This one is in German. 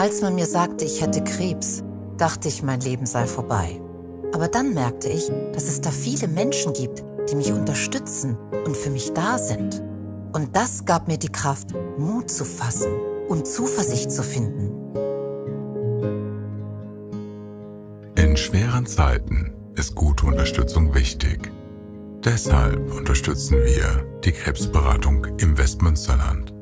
Als man mir sagte, ich hätte Krebs, dachte ich, mein Leben sei vorbei. Aber dann merkte ich, dass es da viele Menschen gibt, die mich unterstützen und für mich da sind. Und das gab mir die Kraft, Mut zu fassen und Zuversicht zu finden. In schweren Zeiten ist gute Unterstützung wichtig. Deshalb unterstützen wir die Krebsberatung im Westmünsterland.